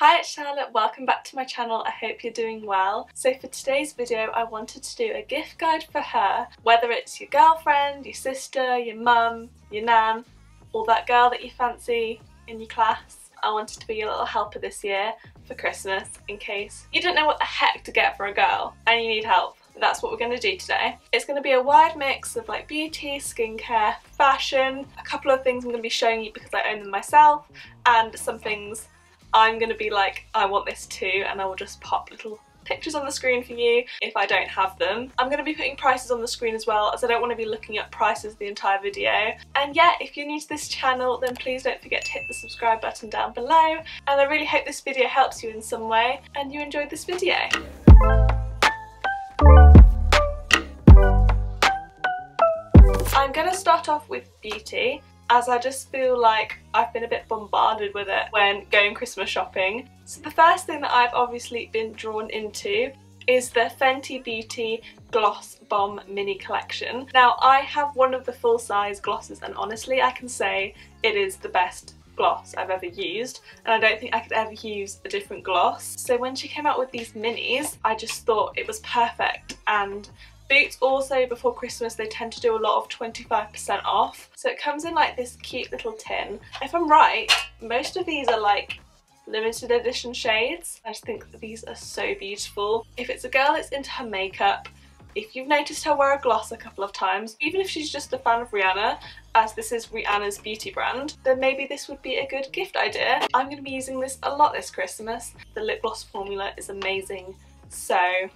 Hi, it's Charlotte. Welcome back to my channel. I hope you're doing well. So for today's video, I wanted to do a gift guide for her, whether it's your girlfriend, your sister, your mum, your nan, or that girl that you fancy in your class. I wanted to be your little helper this year for Christmas in case you don't know what the heck to get for a girl and you need help that's what we're going to do today. It's going to be a wide mix of like beauty, skincare, fashion, a couple of things I'm going to be showing you because I own them myself, and some things I'm going to be like, I want this too, and I will just pop little pictures on the screen for you if I don't have them. I'm going to be putting prices on the screen as well as I don't want to be looking at prices the entire video. And yeah, if you're new to this channel then please don't forget to hit the subscribe button down below and I really hope this video helps you in some way and you enjoyed this video. I'm going to start off with beauty as I just feel like I've been a bit bombarded with it when going Christmas shopping. So the first thing that I've obviously been drawn into is the Fenty Beauty Gloss Bomb Mini Collection. Now I have one of the full size glosses and honestly I can say it is the best gloss I've ever used and I don't think I could ever use a different gloss. So when she came out with these minis I just thought it was perfect and Boots also, before Christmas, they tend to do a lot of 25% off. So it comes in like this cute little tin. If I'm right, most of these are like limited edition shades. I just think that these are so beautiful. If it's a girl that's into her makeup, if you've noticed her wear a gloss a couple of times, even if she's just a fan of Rihanna, as this is Rihanna's beauty brand, then maybe this would be a good gift idea. I'm going to be using this a lot this Christmas. The lip gloss formula is amazing, so a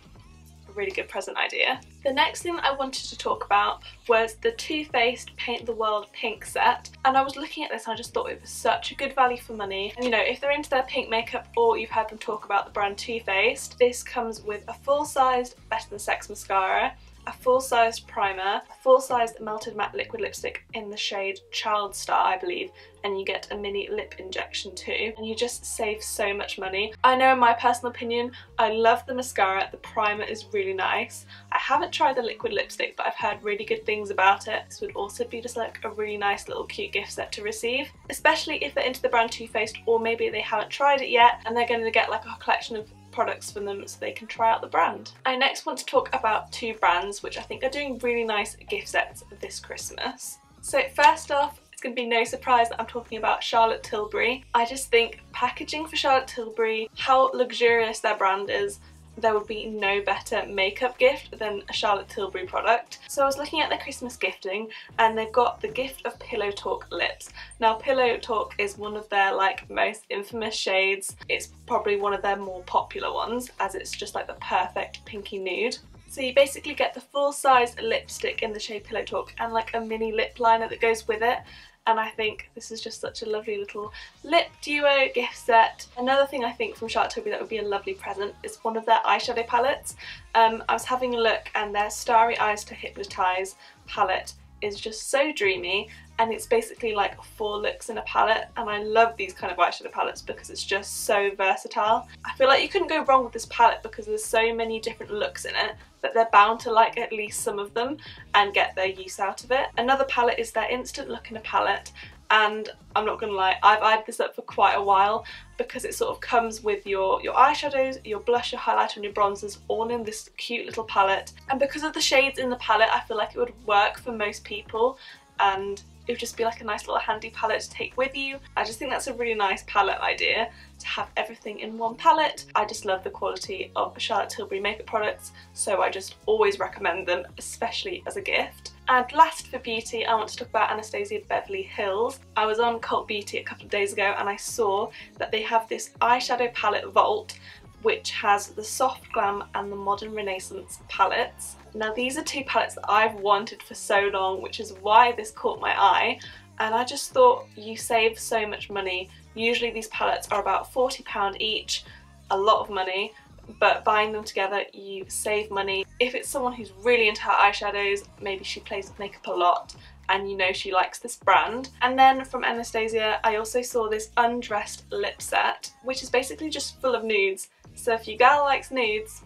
really good present idea. The next thing that I wanted to talk about was the Too Faced Paint the World pink set. And I was looking at this and I just thought it was such a good value for money. And you know if they're into their pink makeup or you've heard them talk about the brand Too Faced this comes with a full-sized Better Than Sex mascara a full-sized primer, a full-sized melted matte liquid lipstick in the shade Child Star I believe and you get a mini lip injection too and you just save so much money. I know in my personal opinion I love the mascara, the primer is really nice. I haven't tried the liquid lipstick but I've heard really good things about it. This would also be just like a really nice little cute gift set to receive especially if they're into the brand Too Faced or maybe they haven't tried it yet and they're going to get like a collection of products from them so they can try out the brand. I next want to talk about two brands which I think are doing really nice gift sets this Christmas. So first off, it's going to be no surprise that I'm talking about Charlotte Tilbury. I just think packaging for Charlotte Tilbury, how luxurious their brand is, there would be no better makeup gift than a Charlotte Tilbury product. So I was looking at their Christmas gifting and they've got the gift of Pillow Talk lips. Now Pillow Talk is one of their like most infamous shades. It's probably one of their more popular ones as it's just like the perfect pinky nude. So you basically get the full size lipstick in the shade Pillow Talk and like a mini lip liner that goes with it and I think this is just such a lovely little lip duo gift set. Another thing I think from Charlotte Tilbury that would be a lovely present is one of their eyeshadow palettes. Um, I was having a look and their Starry Eyes to Hypnotise palette is just so dreamy and it's basically like four looks in a palette and I love these kind of eyeshadow palettes because it's just so versatile. I feel like you couldn't go wrong with this palette because there's so many different looks in it that they're bound to like at least some of them and get their use out of it. Another palette is their Instant Look in a palette and I'm not gonna lie, I've eyed this up for quite a while because it sort of comes with your, your eyeshadows, your blush, your highlighter and your bronzers all in this cute little palette and because of the shades in the palette I feel like it would work for most people and it would just be like a nice little handy palette to take with you. I just think that's a really nice palette idea to have everything in one palette. I just love the quality of Charlotte Tilbury makeup products so I just always recommend them especially as a gift. And last for beauty I want to talk about Anastasia Beverly Hills. I was on Cult Beauty a couple of days ago and I saw that they have this eyeshadow palette vault which has the Soft Glam and the Modern Renaissance palettes. Now these are two palettes that I've wanted for so long, which is why this caught my eye. And I just thought you save so much money. Usually these palettes are about £40 each, a lot of money, but buying them together you save money. If it's someone who's really into her eyeshadows, maybe she plays with makeup a lot, and you know she likes this brand. And then from Anastasia I also saw this undressed lip set which is basically just full of nudes so if your girl likes nudes,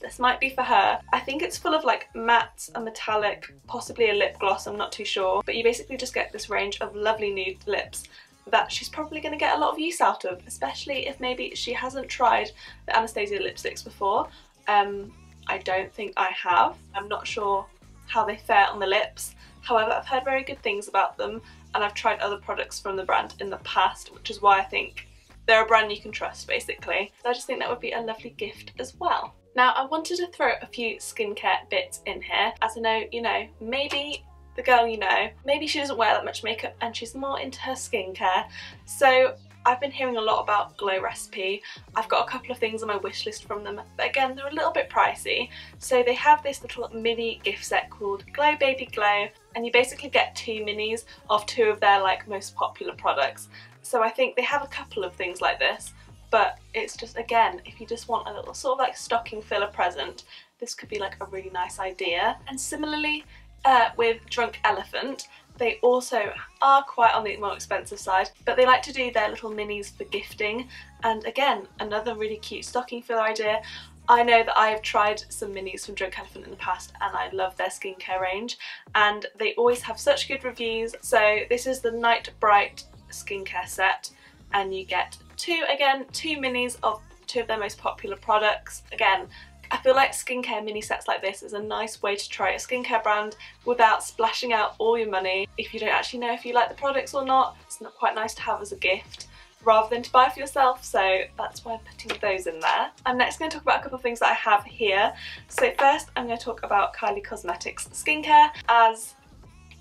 this might be for her. I think it's full of like matte and metallic, possibly a lip gloss, I'm not too sure. But you basically just get this range of lovely nude lips that she's probably going to get a lot of use out of, especially if maybe she hasn't tried the Anastasia lipsticks before. Um, I don't think I have. I'm not sure how they fare on the lips. However, I've heard very good things about them and I've tried other products from the brand in the past, which is why I think they're a brand you can trust basically. So I just think that would be a lovely gift as well. Now I wanted to throw a few skincare bits in here as I know, you know, maybe the girl you know, maybe she doesn't wear that much makeup and she's more into her skincare. So I've been hearing a lot about Glow Recipe. I've got a couple of things on my wish list from them, but again, they're a little bit pricey. So they have this little mini gift set called Glow Baby Glow, and you basically get two minis of two of their like most popular products. So I think they have a couple of things like this, but it's just, again, if you just want a little sort of like stocking filler present, this could be like a really nice idea. And similarly, uh, with Drunk Elephant, they also are quite on the more expensive side, but they like to do their little minis for gifting. And again, another really cute stocking filler idea. I know that I have tried some minis from Drunk Elephant in the past and I love their skincare range and they always have such good reviews. So this is the Night Bright skincare set and you get two, again, two minis of two of their most popular products. Again, I feel like skincare mini sets like this is a nice way to try a skincare brand without splashing out all your money. If you don't actually know if you like the products or not, it's not quite nice to have as a gift rather than to buy for yourself so that's why I'm putting those in there. I'm next going to talk about a couple of things that I have here. So first I'm going to talk about Kylie Cosmetics skincare as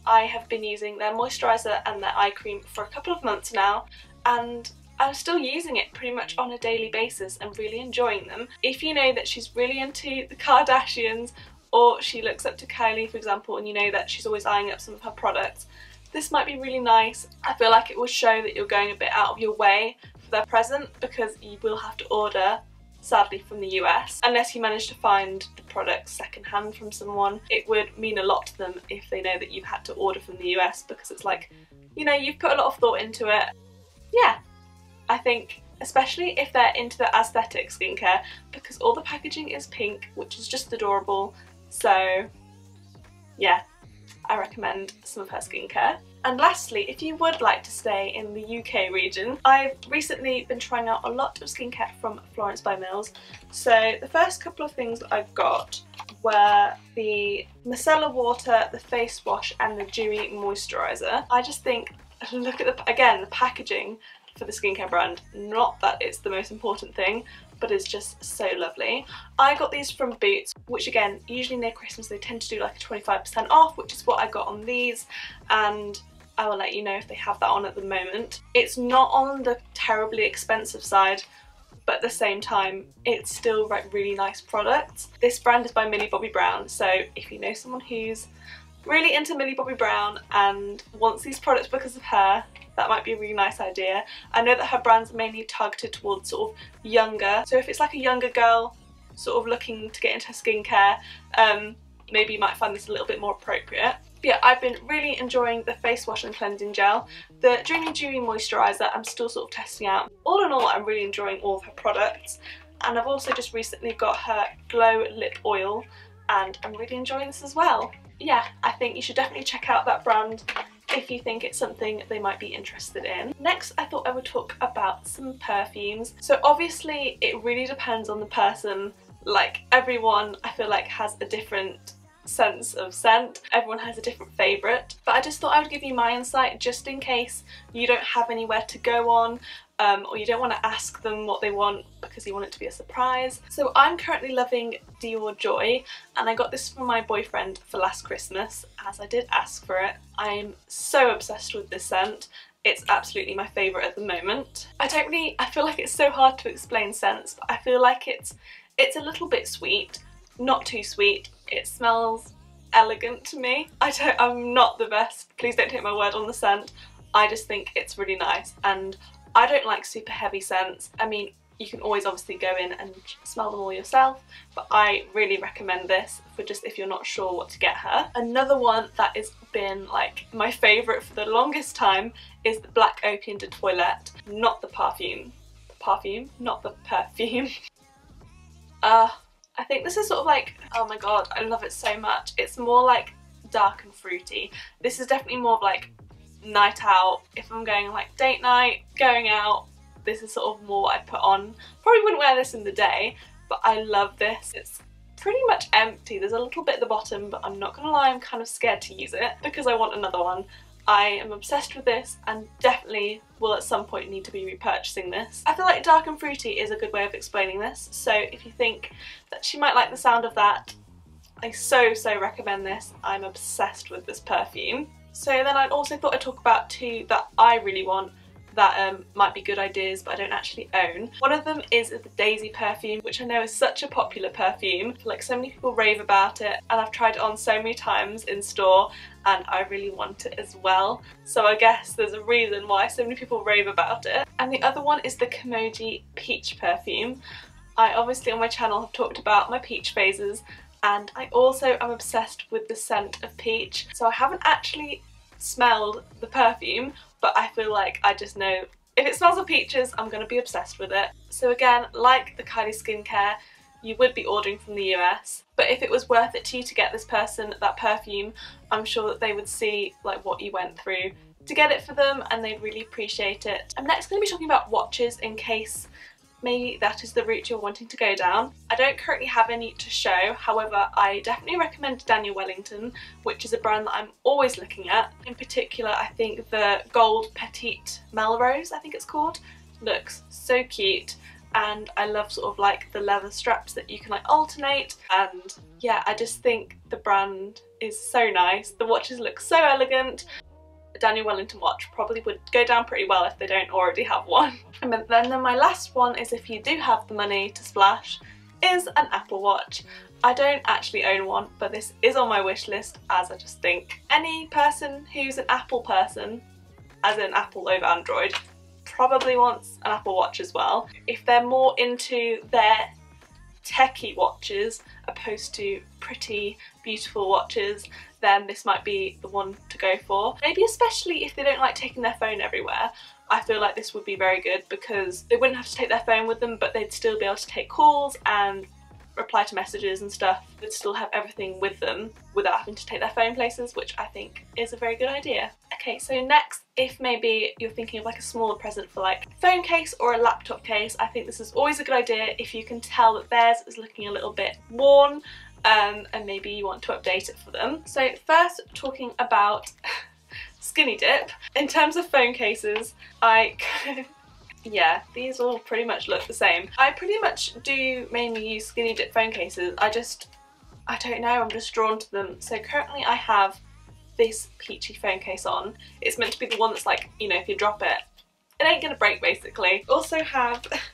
I have been using their moisturiser and their eye cream for a couple of months now and I'm still using it pretty much on a daily basis and really enjoying them. If you know that she's really into the Kardashians or she looks up to Kylie for example and you know that she's always eyeing up some of her products, this might be really nice. I feel like it will show that you're going a bit out of your way for their present because you will have to order sadly from the US. Unless you manage to find the products secondhand from someone, it would mean a lot to them if they know that you've had to order from the US because it's like, you know, you've put a lot of thought into it. Yeah, I think especially if they're into the aesthetic skincare because all the packaging is pink which is just adorable so yeah I recommend some of her skincare. And lastly, if you would like to stay in the UK region, I've recently been trying out a lot of skincare from Florence by Mills. So the first couple of things that I got were the micellar water, the face wash and the dewy moisturiser. I just think, look at the, again, the packaging for the skincare brand. Not that it's the most important thing, but it's just so lovely. I got these from Boots, which again, usually near Christmas they tend to do like a 25% off, which is what I got on these, and I will let you know if they have that on at the moment. It's not on the terribly expensive side, but at the same time, it's still like really nice products. This brand is by Millie Bobby Brown, so if you know someone who's really into Millie Bobby Brown and wants these products because of her, that might be a really nice idea. I know that her brand's mainly targeted towards sort of younger, so if it's like a younger girl sort of looking to get into her skincare, um, maybe you might find this a little bit more appropriate. Yeah, I've been really enjoying the face wash and cleansing gel. The Dreamy Dewy Moisturiser I'm still sort of testing out. All in all, I'm really enjoying all of her products. And I've also just recently got her Glow Lip Oil and I'm really enjoying this as well. Yeah, I think you should definitely check out that brand if you think it's something they might be interested in. Next, I thought I would talk about some perfumes. So obviously it really depends on the person. Like everyone, I feel like has a different sense of scent. Everyone has a different favourite. But I just thought I would give you my insight just in case you don't have anywhere to go on um, or you don't want to ask them what they want because you want it to be a surprise. So I'm currently loving Dior Joy and I got this from my boyfriend for last Christmas as I did ask for it. I'm so obsessed with this scent. It's absolutely my favourite at the moment. I don't really, I feel like it's so hard to explain scents but I feel like it's, it's a little bit sweet, not too sweet. It smells elegant to me. I don't, I'm not the best, please don't take my word on the scent. I just think it's really nice and I don't like super heavy scents. I mean, you can always obviously go in and smell them all yourself, but I really recommend this for just if you're not sure what to get her. Another one that has been like my favourite for the longest time is the Black Opium de Toilette, not the perfume. The perfume, not the perfume. uh, I think this is sort of like, oh my god, I love it so much. It's more like dark and fruity. This is definitely more of like night out, if I'm going like date night, going out, this is sort of more what I'd put on. Probably wouldn't wear this in the day, but I love this. It's pretty much empty. There's a little bit at the bottom, but I'm not gonna lie, I'm kind of scared to use it because I want another one. I am obsessed with this and definitely will at some point need to be repurchasing this. I feel like dark and fruity is a good way of explaining this, so if you think that she might like the sound of that, I so, so recommend this. I'm obsessed with this perfume. So then I also thought I'd talk about two that I really want that um, might be good ideas but I don't actually own. One of them is the Daisy perfume which I know is such a popular perfume. Like so many people rave about it and I've tried it on so many times in store and I really want it as well. So I guess there's a reason why so many people rave about it. And the other one is the Kimoji Peach perfume. I obviously on my channel have talked about my peach phases and I also am obsessed with the scent of peach. So I haven't actually smelled the perfume but I feel like I just know if it smells of peaches I'm going to be obsessed with it. So again, like the Kylie skincare, you would be ordering from the US but if it was worth it to you to get this person that perfume I'm sure that they would see like what you went through to get it for them and they'd really appreciate it. I'm next going to be talking about watches in case maybe that is the route you're wanting to go down. I don't currently have any to show, however I definitely recommend Daniel Wellington, which is a brand that I'm always looking at. In particular I think the gold petite Melrose, I think it's called, looks so cute and I love sort of like the leather straps that you can like alternate and yeah I just think the brand is so nice. The watches look so elegant Daniel Wellington watch probably would go down pretty well if they don't already have one. And then, then my last one is if you do have the money to splash, is an Apple Watch. I don't actually own one, but this is on my wish list as I just think any person who's an Apple person, as in Apple over Android, probably wants an Apple Watch as well. If they're more into their techie watches opposed to pretty beautiful watches then this might be the one to go for. Maybe especially if they don't like taking their phone everywhere I feel like this would be very good because they wouldn't have to take their phone with them but they'd still be able to take calls and reply to messages and stuff, they'd still have everything with them without having to take their phone places, which I think is a very good idea. Okay, so next, if maybe you're thinking of like a smaller present for like a phone case or a laptop case, I think this is always a good idea if you can tell that theirs is looking a little bit worn um, and maybe you want to update it for them. So first, talking about Skinny Dip. In terms of phone cases, I yeah, these all pretty much look the same. I pretty much do mainly use skinny dip phone cases. I just, I don't know, I'm just drawn to them. So currently I have this peachy phone case on. It's meant to be the one that's like, you know, if you drop it, it ain't gonna break basically. Also have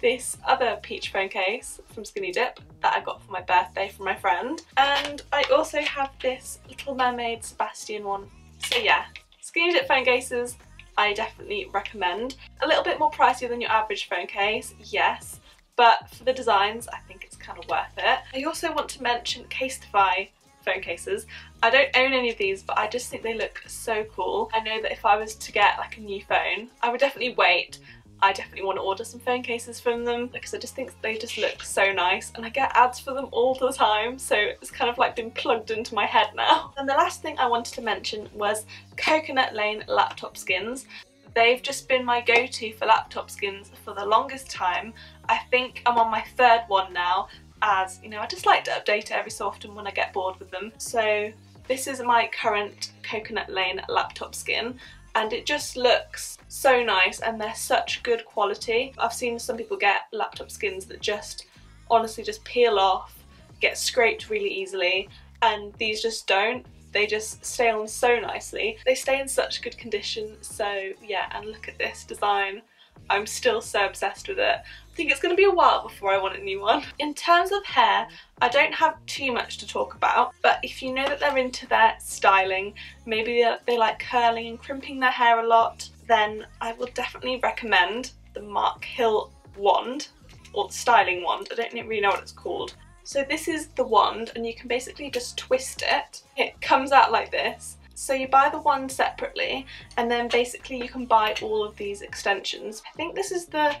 this other peach phone case from Skinny Dip that I got for my birthday from my friend. And I also have this Little Mermaid Sebastian one. So yeah, Skinny Dip phone cases, I definitely recommend. A little bit more pricier than your average phone case, yes, but for the designs I think it's kind of worth it. I also want to mention Casetify phone cases. I don't own any of these but I just think they look so cool. I know that if I was to get like a new phone I would definitely wait I definitely want to order some phone cases from them because I just think they just look so nice and I get ads for them all the time so it's kind of like been plugged into my head now. And the last thing I wanted to mention was Coconut Lane laptop skins. They've just been my go-to for laptop skins for the longest time. I think I'm on my third one now as, you know, I just like to update it every so often when I get bored with them. So this is my current Coconut Lane laptop skin and it just looks so nice and they're such good quality. I've seen some people get laptop skins that just honestly just peel off, get scraped really easily and these just don't. They just stay on so nicely. They stay in such good condition so yeah and look at this design. I'm still so obsessed with it. Think it's going to be a while before I want a new one. In terms of hair, I don't have too much to talk about, but if you know that they're into their styling, maybe they like curling and crimping their hair a lot, then I will definitely recommend the Mark Hill wand, or the styling wand, I don't really know what it's called. So this is the wand and you can basically just twist it. It comes out like this so you buy the wand separately and then basically you can buy all of these extensions. I think this is the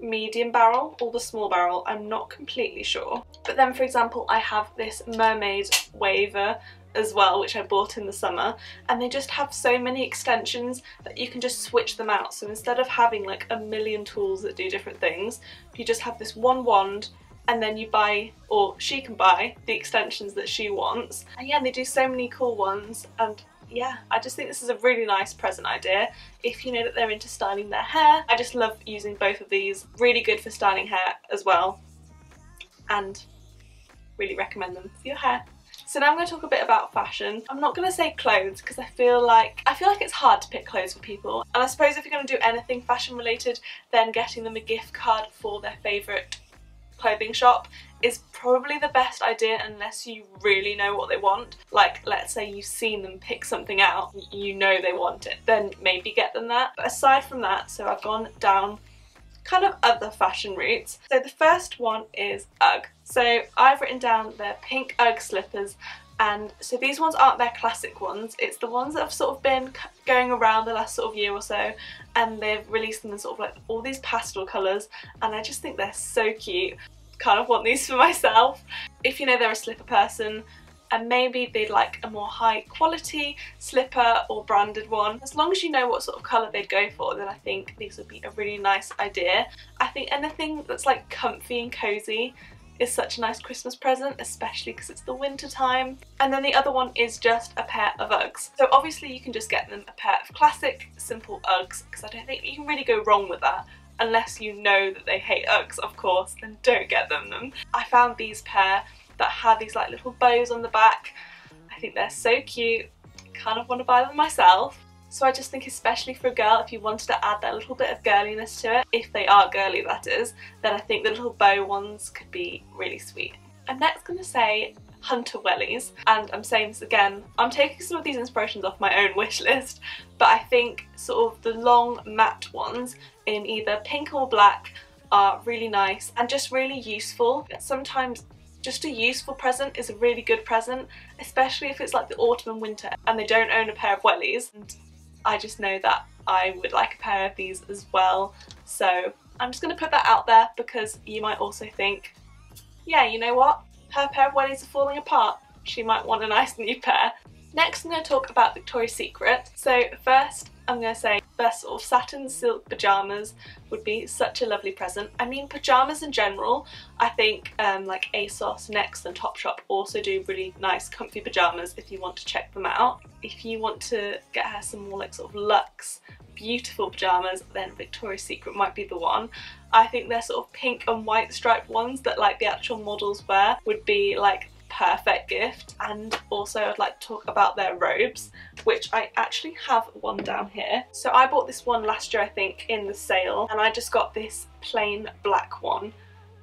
medium barrel or the small barrel, I'm not completely sure. But then for example I have this mermaid waver as well which I bought in the summer and they just have so many extensions that you can just switch them out so instead of having like a million tools that do different things you just have this one wand and then you buy or she can buy the extensions that she wants and yeah they do so many cool ones and yeah, I just think this is a really nice present idea if you know that they're into styling their hair. I just love using both of these. Really good for styling hair as well and really recommend them for your hair. So now I'm going to talk a bit about fashion. I'm not going to say clothes because I feel like I feel like it's hard to pick clothes for people. And I suppose if you're going to do anything fashion related, then getting them a gift card for their favourite clothing shop is probably the best idea unless you really know what they want. Like let's say you've seen them pick something out, you know they want it, then maybe get them that. But aside from that, so I've gone down kind of other fashion routes. So the first one is UGG. So I've written down their pink UGG slippers and so these ones aren't their classic ones, it's the ones that have sort of been going around the last sort of year or so and they've released them in sort of like all these pastel colours and I just think they're so cute. Kind of want these for myself. If you know they're a slipper person, and maybe they'd like a more high quality slipper or branded one. As long as you know what sort of colour they'd go for then I think these would be a really nice idea. I think anything that's like comfy and cosy is such a nice Christmas present, especially because it's the winter time. And then the other one is just a pair of Uggs. So obviously you can just get them a pair of classic, simple Uggs, because I don't think you can really go wrong with that. Unless you know that they hate Uggs, of course, then don't get them. them. I found these pair that have these like little bows on the back. I think they're so cute. Kind of want to buy them myself. So I just think especially for a girl, if you wanted to add that little bit of girliness to it, if they are girly that is, then I think the little bow ones could be really sweet. I'm next going to say hunter wellies and I'm saying this again I'm taking some of these inspirations off my own wish list but I think sort of the long matte ones in either pink or black are really nice and just really useful. Sometimes just a useful present is a really good present, especially if it's like the autumn and winter and they don't own a pair of wellies. And I just know that I would like a pair of these as well. So I'm just going to put that out there because you might also think, yeah, you know what? Her pair of wellies are falling apart. She might want a nice new pair. Next I'm going to talk about Victoria's Secret. So first I'm going to say best of satin silk pyjamas would be such a lovely present. I mean pyjamas in general, I think um, like ASOS, Next and Topshop also do really nice comfy pyjamas if you want to check them out. If you want to get her some more like sort of luxe beautiful pyjamas then Victoria's Secret might be the one. I think they're sort of pink and white striped ones that like the actual models wear would be like perfect gift and also I'd like to talk about their robes which I actually have one down here. So I bought this one last year I think in the sale and I just got this plain black one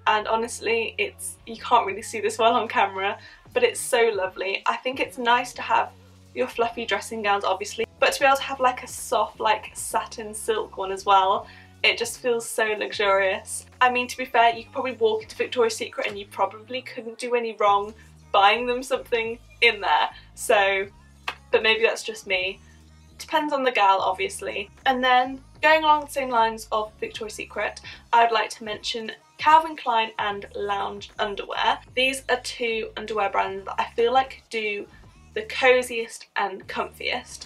and honestly it's you can't really see this well on camera but it's so lovely. I think it's nice to have your fluffy dressing gowns obviously but to be able to have like a soft like satin silk one as well it just feels so luxurious. I mean to be fair you could probably walk into Victoria's Secret and you probably couldn't do any wrong buying them something in there. So, but maybe that's just me. Depends on the gal, obviously. And then, going along the same lines of Victoria's Secret, I'd like to mention Calvin Klein and Lounge Underwear. These are two underwear brands that I feel like do the coziest and comfiest.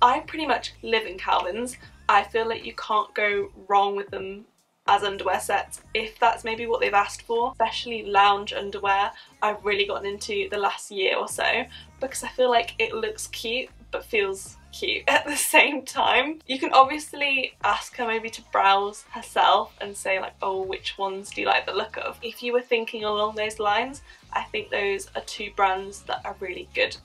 I pretty much live in Calvin's. I feel like you can't go wrong with them as underwear sets if that's maybe what they've asked for, especially lounge underwear I've really gotten into the last year or so because I feel like it looks cute but feels cute at the same time. You can obviously ask her maybe to browse herself and say like oh which ones do you like the look of. If you were thinking along those lines I think those are two brands that are really good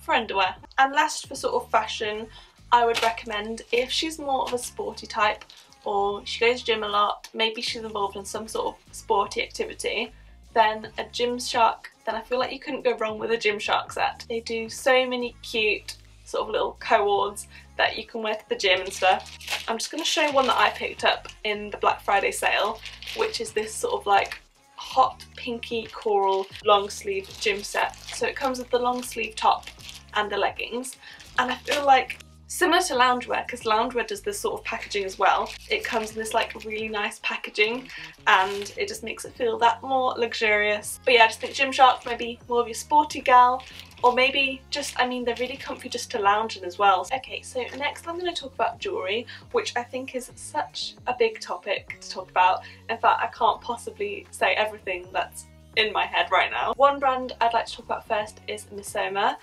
for underwear. And last for sort of fashion I would recommend if she's more of a sporty type or she goes gym a lot, maybe she's involved in some sort of sporty activity, then a Gymshark, then I feel like you couldn't go wrong with a Gymshark set. They do so many cute sort of little co-ords that you can wear to the gym and stuff. I'm just going to show you one that I picked up in the Black Friday sale, which is this sort of like hot pinky coral long sleeve gym set. So it comes with the long sleeve top and the leggings and I feel like Similar to loungewear, because loungewear does this sort of packaging as well. It comes in this like really nice packaging and it just makes it feel that more luxurious. But yeah, I just think Gymshark maybe more of your sporty gal or maybe just, I mean, they're really comfy just to lounge in as well. Okay, so next I'm going to talk about jewellery, which I think is such a big topic to talk about. In fact, I can't possibly say everything that's in my head right now. One brand I'd like to talk about first is Missoma,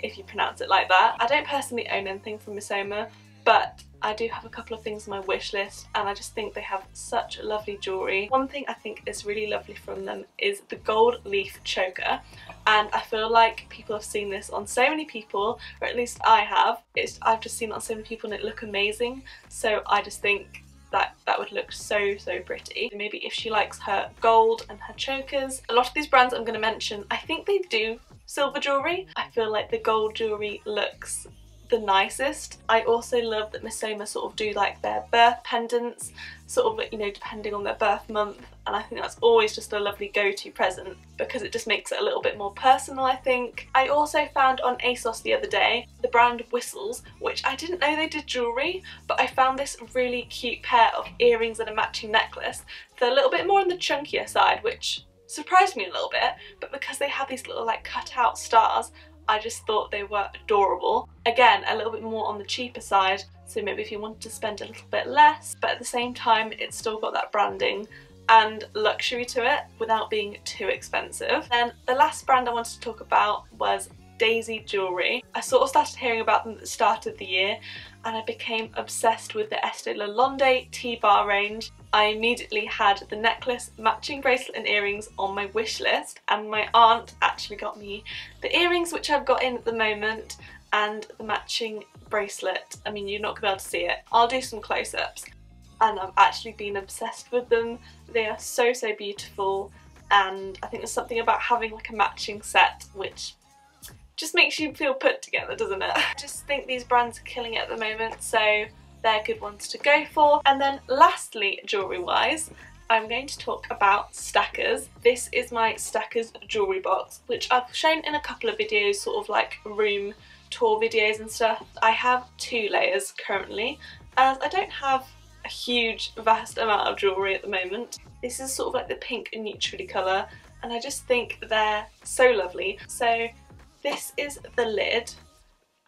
if you pronounce it like that. I don't personally own anything from Missoma, but I do have a couple of things on my wish list and I just think they have such lovely jewellery. One thing I think is really lovely from them is the gold leaf choker and I feel like people have seen this on so many people or at least I have. It's, I've just seen it on so many people and it look amazing so I just think that that would look so so pretty. Maybe if she likes her gold and her chokers. A lot of these brands I'm going to mention I think they do silver jewellery. I feel like the gold jewellery looks the nicest. I also love that Missoma sort of do like their birth pendants, sort of, you know, depending on their birth month. And I think that's always just a lovely go-to present because it just makes it a little bit more personal, I think. I also found on ASOS the other day the brand Whistles, which I didn't know they did jewellery, but I found this really cute pair of earrings and a matching necklace. They're a little bit more on the chunkier side, which surprised me a little bit, but because they have these little like cut out stars, I just thought they were adorable. Again, a little bit more on the cheaper side, so maybe if you wanted to spend a little bit less, but at the same time it's still got that branding and luxury to it without being too expensive. Then the last brand I wanted to talk about was Daisy Jewellery. I sort of started hearing about them at the start of the year and I became obsessed with the Estee Lalonde T-Bar range. I immediately had the necklace, matching bracelet and earrings on my wish list and my aunt actually got me the earrings which I've got in at the moment and the matching bracelet. I mean you're not going to be able to see it. I'll do some close-ups and I've actually been obsessed with them. They are so so beautiful and I think there's something about having like a matching set which just makes you feel put together, doesn't it? I just think these brands are killing it at the moment, so they're good ones to go for. And then lastly, jewellery-wise, I'm going to talk about Stackers. This is my Stackers jewellery box, which I've shown in a couple of videos, sort of like room tour videos and stuff. I have two layers currently, as I don't have a huge, vast amount of jewellery at the moment. This is sort of like the pink neutrally colour, and I just think they're so lovely. So this is the lid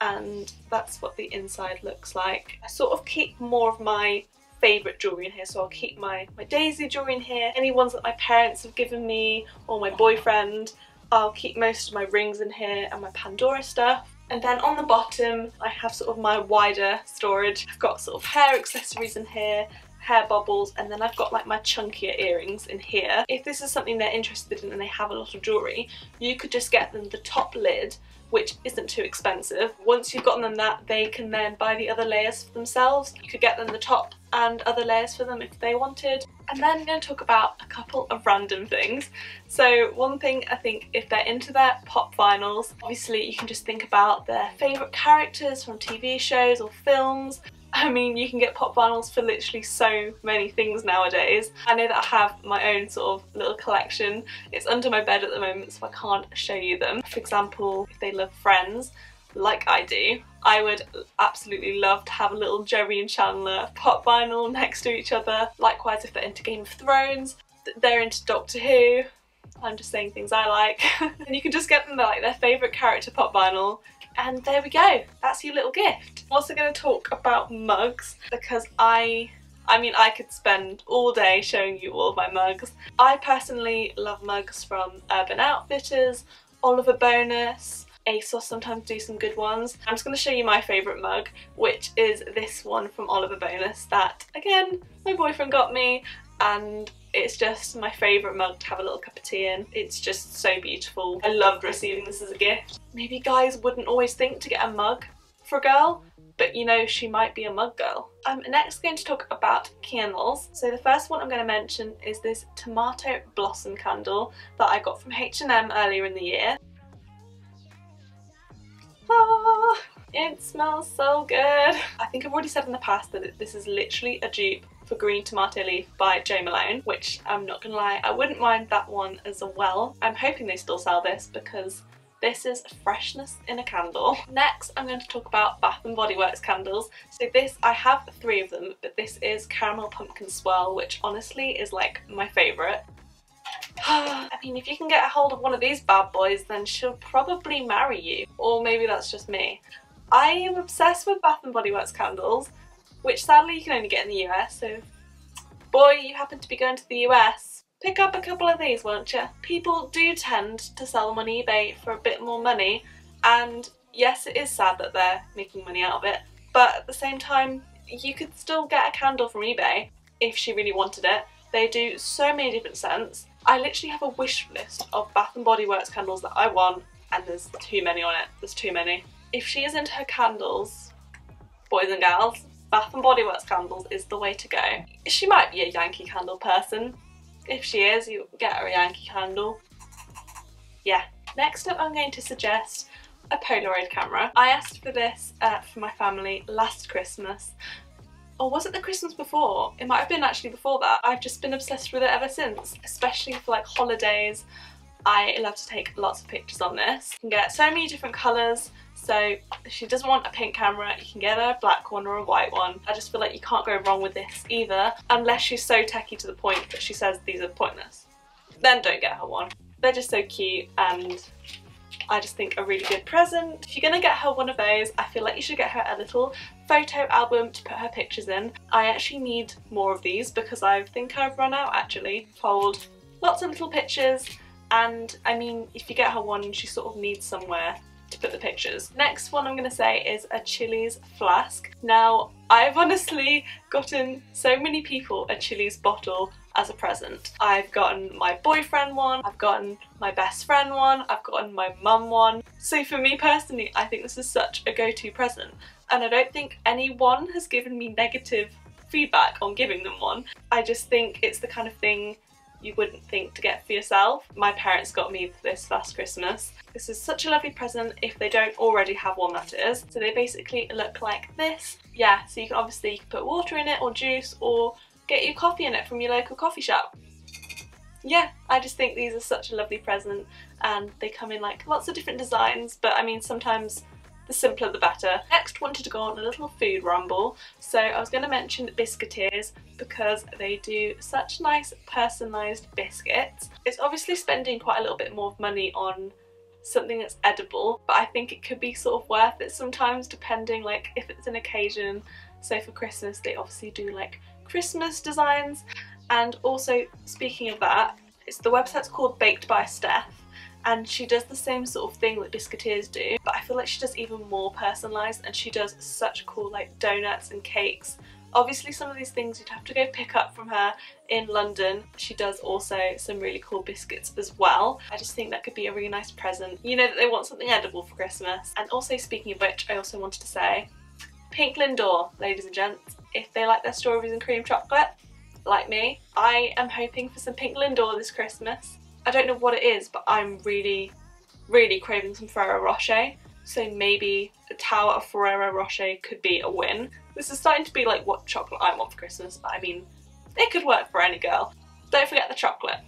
and that's what the inside looks like. I sort of keep more of my favourite jewellery in here so I'll keep my, my daisy jewellery in here, any ones that my parents have given me or my boyfriend. I'll keep most of my rings in here and my Pandora stuff. And then on the bottom I have sort of my wider storage. I've got sort of hair accessories in here, hair bubbles and then I've got like my chunkier earrings in here. If this is something they're interested in and they have a lot of jewellery, you could just get them the top lid which isn't too expensive. Once you've gotten them that, they can then buy the other layers for themselves. You could get them the top and other layers for them if they wanted. And then I'm going to talk about a couple of random things. So one thing I think if they're into their pop vinyls, obviously you can just think about their favourite characters from TV shows or films. I mean, you can get pop vinyls for literally so many things nowadays. I know that I have my own sort of little collection. It's under my bed at the moment, so I can't show you them. For example, if they love Friends, like I do, I would absolutely love to have a little Jerry and Chandler pop vinyl next to each other. Likewise, if they're into Game of Thrones, they're into Doctor Who, I'm just saying things I like. and you can just get them like their favourite character pop vinyl and there we go, that's your little gift. I'm also going to talk about mugs because I I mean, I could spend all day showing you all my mugs. I personally love mugs from Urban Outfitters, Oliver Bonas, ASOS sometimes do some good ones. I'm just going to show you my favourite mug, which is this one from Oliver Bonas that, again, my boyfriend got me and it's just my favourite mug to have a little cup of tea in. It's just so beautiful. I loved receiving this as a gift. Maybe guys wouldn't always think to get a mug for a girl, but you know, she might be a mug girl. I'm next going to talk about candles. So the first one I'm going to mention is this tomato blossom candle that I got from H&M earlier in the year. Ah, it smells so good. I think I've already said in the past that this is literally a dupe for Green Tomato Leaf by Jo Malone, which I'm not gonna lie, I wouldn't mind that one as well. I'm hoping they still sell this because this is freshness in a candle. Next, I'm going to talk about Bath & Body Works candles. So this, I have three of them, but this is Caramel Pumpkin Swirl, which honestly is like my favourite. I mean, if you can get a hold of one of these bad boys, then she'll probably marry you. Or maybe that's just me. I am obsessed with Bath & Body Works candles, which sadly you can only get in the US, so boy, you happen to be going to the US, pick up a couple of these, won't you? People do tend to sell them on eBay for a bit more money, and yes, it is sad that they're making money out of it, but at the same time, you could still get a candle from eBay if she really wanted it. They do so many different scents. I literally have a wish list of Bath & Body Works candles that I want and there's too many on it. There's too many. If she is into her candles, boys and girls, Bath & Body Works candles is the way to go. She might be a Yankee candle person. If she is, you get her a Yankee candle. Yeah. Next up I'm going to suggest a Polaroid camera. I asked for this uh, for my family last Christmas or was it the Christmas before? It might have been actually before that. I've just been obsessed with it ever since, especially for like holidays. I love to take lots of pictures on this. You can get so many different colours, so if she doesn't want a pink camera, you can get her a black one or a white one. I just feel like you can't go wrong with this either, unless she's so techy to the point that she says these are pointless. Then don't get her one. They're just so cute and I just think a really good present. If you're to get her one of those, I feel like you should get her a little photo album to put her pictures in. I actually need more of these because I think I've run out actually. Hold lots of little pictures and I mean if you get her one she sort of needs somewhere to put the pictures. Next one I'm going to say is a Chilly's flask. Now I've honestly gotten so many people a Chilly's bottle as a present. I've gotten my boyfriend one, I've gotten my best friend one, I've gotten my mum one. So for me personally, I think this is such a go-to present and I don't think anyone has given me negative feedback on giving them one. I just think it's the kind of thing you wouldn't think to get for yourself. My parents got me this last Christmas. This is such a lovely present if they don't already have one that is. So they basically look like this. Yeah, so you can obviously you can put water in it or juice or get your coffee in it from your local coffee shop. Yeah, I just think these are such a lovely present and they come in like lots of different designs but I mean sometimes the simpler the better. Next wanted to go on a little food ramble so I was going to mention Biscuiteers because they do such nice personalised biscuits. It's obviously spending quite a little bit more money on something that's edible but I think it could be sort of worth it sometimes depending like if it's an occasion so for Christmas they obviously do like Christmas designs and also speaking of that it's the website's called Baked by Steph and she does the same sort of thing that Biscuiteers do but I feel like she does even more personalised and she does such cool like donuts and cakes Obviously some of these things you'd have to go pick up from her in London. She does also some really cool biscuits as well. I just think that could be a really nice present. You know that they want something edible for Christmas. And also speaking of which, I also wanted to say, Pink Lindor, ladies and gents if they like their strawberries and cream chocolate, like me. I am hoping for some Pink Lindor this Christmas. I don't know what it is, but I'm really, really craving some Ferrero Rocher. So maybe a tower of Ferrero Rocher could be a win. This is starting to be like what chocolate I want for Christmas, but I mean, it could work for any girl. Don't forget the chocolate.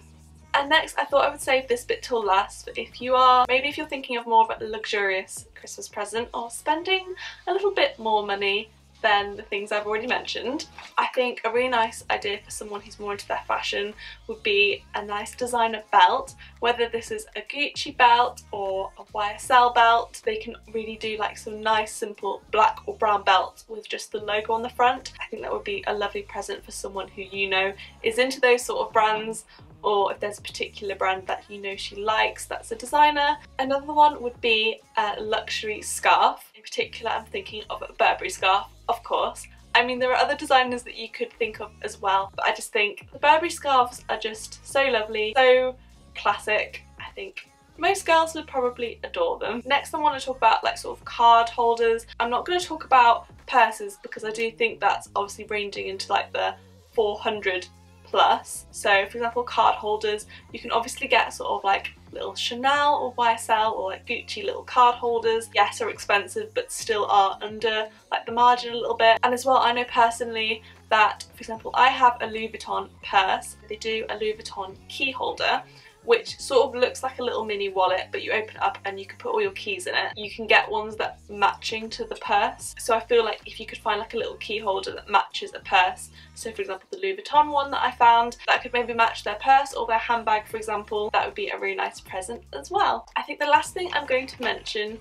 And next I thought I would save this bit till last, but if you are, maybe if you're thinking of more of a luxurious Christmas present or spending a little bit more money than the things I've already mentioned. I think a really nice idea for someone who's more into their fashion would be a nice designer belt, whether this is a Gucci belt or a YSL belt. They can really do like some nice simple black or brown belts with just the logo on the front. I think that would be a lovely present for someone who you know is into those sort of brands or if there's a particular brand that you know she likes that's a designer. Another one would be a luxury scarf. In particular I'm thinking of a Burberry scarf, of course. I mean there are other designers that you could think of as well but I just think the Burberry scarves are just so lovely, so classic. I think most girls would probably adore them. Next I want to talk about like sort of card holders. I'm not going to talk about purses because I do think that's obviously ranging into like the 400 plus. So for example card holders, you can obviously get sort of like little Chanel or YSL or like Gucci little card holders. Yes, are expensive but still are under like the margin a little bit. And as well I know personally that for example I have a Louis Vuitton purse. They do a Louis Vuitton key holder which sort of looks like a little mini wallet but you open it up and you can put all your keys in it. You can get ones that matching to the purse so I feel like if you could find like a little key holder that matches a purse so for example the Louis Vuitton one that I found that could maybe match their purse or their handbag for example that would be a really nice present as well. I think the last thing I'm going to mention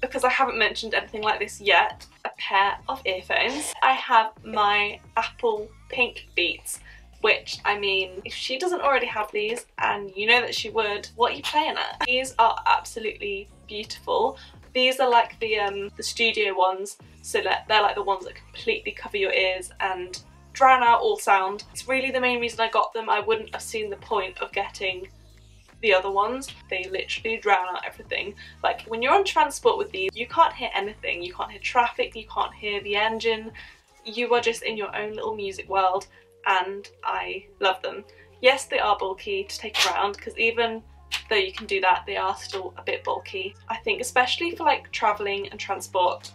because I haven't mentioned anything like this yet, a pair of earphones. I have my Apple Pink Beats which I mean if she doesn't already have these and you know that she would what are you playing at? These are absolutely beautiful these are like the um, the studio ones so that they're like the ones that completely cover your ears and drown out all sound. It's really the main reason I got them. I wouldn't have seen the point of getting the other ones. They literally drown out everything. Like when you're on transport with these, you can't hear anything. You can't hear traffic, you can't hear the engine. You are just in your own little music world and I love them. Yes, they are bulky to take around because even though you can do that, they are still a bit bulky. I think especially for like travelling and transport,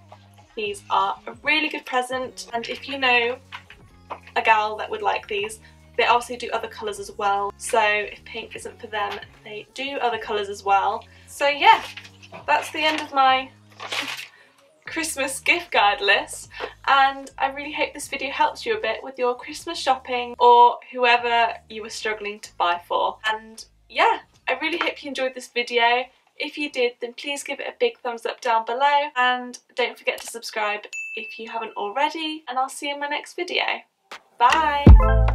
these are a really good present and if you know a gal that would like these, they obviously do other colours as well. So if pink isn't for them, they do other colours as well. So yeah, that's the end of my Christmas gift guide list and I really hope this video helps you a bit with your Christmas shopping or whoever you were struggling to buy for. And yeah, I really hope you enjoyed this video. If you did, then please give it a big thumbs up down below and don't forget to subscribe if you haven't already and I'll see you in my next video. Bye!